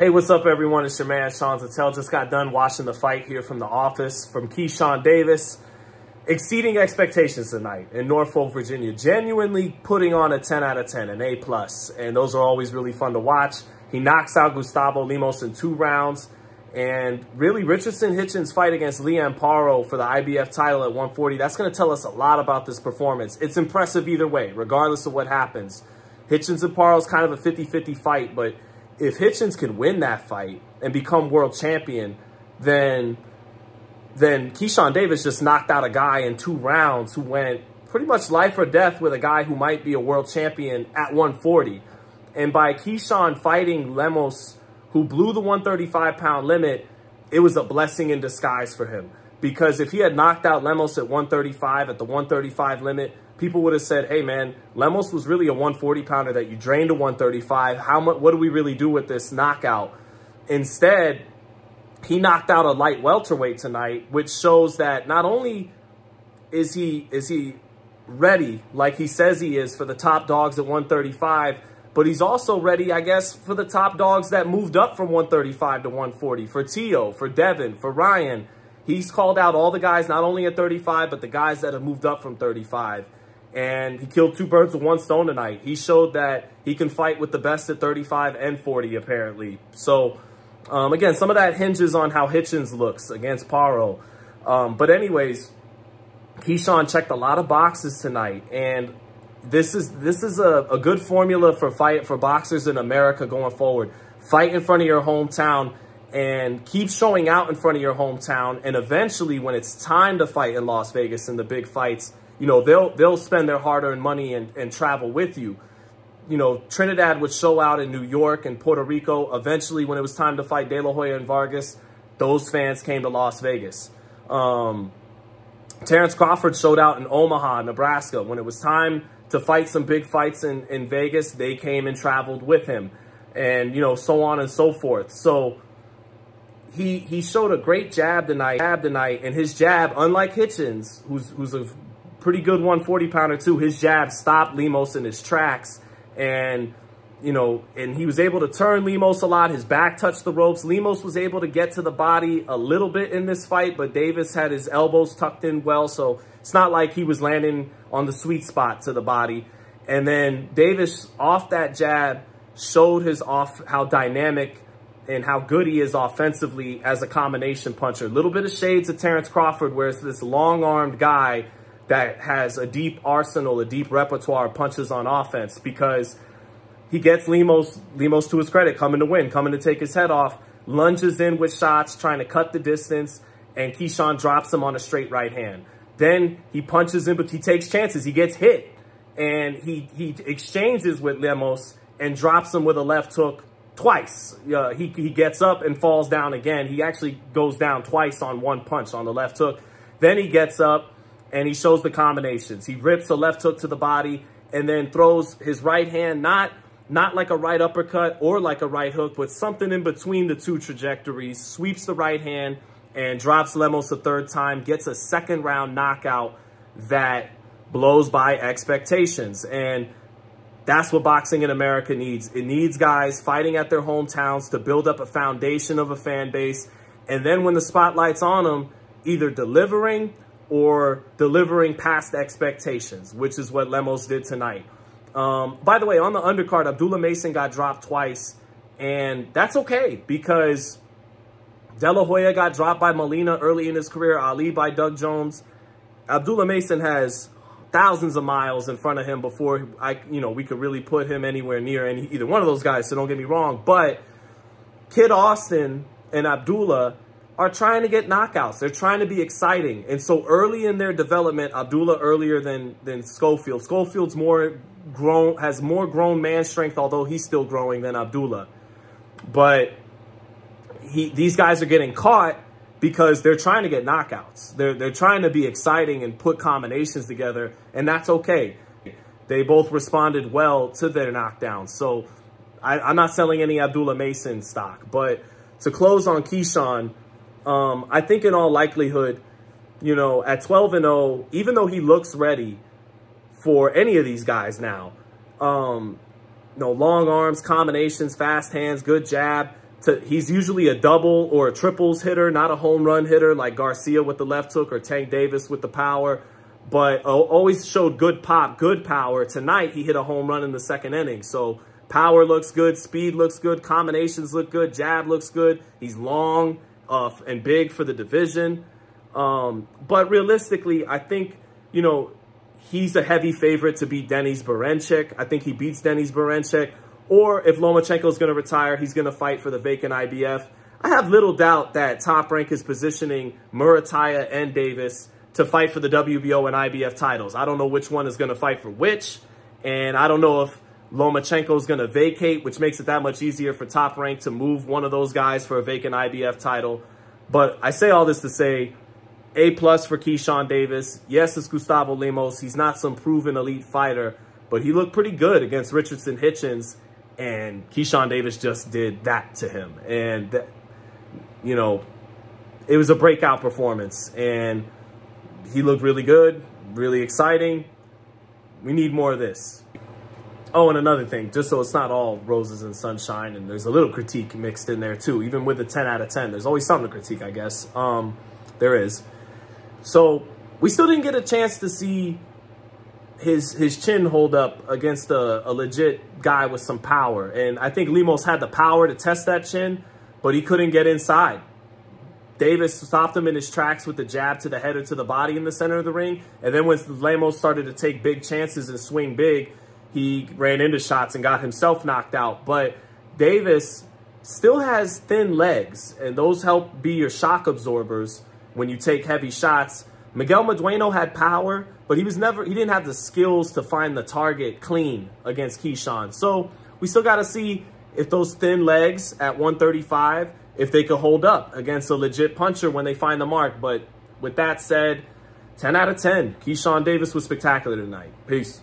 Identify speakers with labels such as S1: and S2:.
S1: Hey, what's up, everyone? It's your man, Sean. Just got done watching the fight here from the office from Keyshawn Davis. Exceeding expectations tonight in Norfolk, Virginia. Genuinely putting on a 10 out of 10, an A+. plus, And those are always really fun to watch. He knocks out Gustavo Lemos in two rounds. And really, Richardson Hitchins' fight against Liam Paro for the IBF title at 140, that's going to tell us a lot about this performance. It's impressive either way, regardless of what happens. Hitchins and Paro is kind of a 50-50 fight, but if Hitchins can win that fight and become world champion, then then Keyshawn Davis just knocked out a guy in two rounds who went pretty much life or death with a guy who might be a world champion at 140. And by Keyshawn fighting Lemos, who blew the 135 pound limit, it was a blessing in disguise for him. Because if he had knocked out Lemos at 135 at the 135 limit, people would have said, hey, man, Lemos was really a 140 pounder that you drained to 135. How much, what do we really do with this knockout? Instead, he knocked out a light welterweight tonight, which shows that not only is he, is he ready like he says he is for the top dogs at 135, but he's also ready, I guess, for the top dogs that moved up from 135 to 140, for Tio, for Devin, for Ryan. He's called out all the guys, not only at 35, but the guys that have moved up from 35 and he killed two birds with one stone tonight. He showed that he can fight with the best at 35 and 40, apparently. So, um, again, some of that hinges on how Hitchins looks against Paro. Um, but anyways, Keyshawn checked a lot of boxes tonight, and this is this is a, a good formula for fight for boxers in America going forward. Fight in front of your hometown and keep showing out in front of your hometown. And eventually, when it's time to fight in Las Vegas in the big fights, you know, they'll they'll spend their hard-earned money and, and travel with you. You know, Trinidad would show out in New York and Puerto Rico. Eventually, when it was time to fight De La Hoya and Vargas, those fans came to Las Vegas. Um, Terence Crawford showed out in Omaha, Nebraska. When it was time to fight some big fights in, in Vegas, they came and traveled with him. And, you know, so on and so forth. So he he showed a great jab tonight, jab tonight, and his jab, unlike Hitchins, who's who's a pretty good 140 pounder too. His jab stopped Lemos in his tracks. And, you know, and he was able to turn Lemos a lot. His back touched the ropes. Lemos was able to get to the body a little bit in this fight, but Davis had his elbows tucked in well. So it's not like he was landing on the sweet spot to the body. And then Davis off that jab showed his off how dynamic and how good he is offensively as a combination puncher. A little bit of shades of Terence Crawford, where it's this long-armed guy that has a deep arsenal, a deep repertoire of punches on offense because he gets Lemos, Lemos to his credit, coming to win, coming to take his head off, lunges in with shots, trying to cut the distance, and Keyshawn drops him on a straight right hand. Then he punches in, but he takes chances. He gets hit, and he, he exchanges with Lemos and drops him with a left hook twice. Uh, he, he gets up and falls down again. He actually goes down twice on one punch on the left hook. Then he gets up and he shows the combinations. He rips a left hook to the body and then throws his right hand, not, not like a right uppercut or like a right hook, but something in between the two trajectories, sweeps the right hand and drops Lemos a third time, gets a second round knockout that blows by expectations. And that's what boxing in America needs. It needs guys fighting at their hometowns to build up a foundation of a fan base. And then when the spotlight's on them, either delivering or delivering past expectations, which is what Lemos did tonight. Um, by the way, on the undercard, Abdullah Mason got dropped twice, and that's okay because De La Hoya got dropped by Molina early in his career, Ali by Doug Jones. Abdullah Mason has thousands of miles in front of him before I, you know, we could really put him anywhere near any either one of those guys. So don't get me wrong, but Kid Austin and Abdullah are trying to get knockouts. They're trying to be exciting. And so early in their development, Abdullah earlier than, than Schofield. Schofield's more grown, has more grown man strength, although he's still growing than Abdullah. But he, these guys are getting caught because they're trying to get knockouts. They're, they're trying to be exciting and put combinations together, and that's okay. They both responded well to their knockdowns. So I, I'm not selling any Abdullah Mason stock. But to close on Keyshawn, um, I think in all likelihood, you know, at 12 and 0, even though he looks ready for any of these guys now, um, you know, long arms, combinations, fast hands, good jab, to, he's usually a double or a triples hitter, not a home run hitter like Garcia with the left hook or Tank Davis with the power, but always showed good pop, good power. Tonight, he hit a home run in the second inning. So power looks good, speed looks good, combinations look good, jab looks good. He's long uh, and big for the division. Um, but realistically, I think, you know, he's a heavy favorite to beat Denys Berinchyk. I think he beats Denys Berinchyk. Or if Lomachenko is going to retire, he's going to fight for the vacant IBF. I have little doubt that Top Rank is positioning Muratalla and Davis to fight for the WBO and IBF titles. I don't know which one is going to fight for which. And I don't know if Lomachenko is going to vacate, which makes it that much easier for Top Rank to move one of those guys for a vacant IBF title. But I say all this to say a plus for Keyshawn Davis. Yes, it's Gustavo Lemos. He's not some proven elite fighter, but he looked pretty good against Richardson Hitchins, and Keyshawn Davis just did that to him. And, that, you know, it was a breakout performance, and he looked really good, really exciting. We need more of this. Oh, and another thing, just so it's not all roses and sunshine, and there's a little critique mixed in there too, even with a 10 out of 10. There's always something to critique, I guess. Um, there is. So we still didn't get a chance to see his his chin hold up against a, a, legit guy with some power. And I think Lemos had the power to test that chin, but he couldn't get inside. Davis stopped him in his tracks with the jab to the head or to the body in the center of the ring. And then when Lemos started to take big chances and swing big, he ran into shots and got himself knocked out. But Davis still has thin legs, and those help be your shock absorbers when you take heavy shots. Miguel Madueño had power, but he was never he didn't have the skills to find the target clean against Keyshawn. So we still got to see if those thin legs at 135, if they could hold up against a legit puncher when they find the mark. But with that said, 10 out of 10. Keyshawn Davis was spectacular tonight. Peace.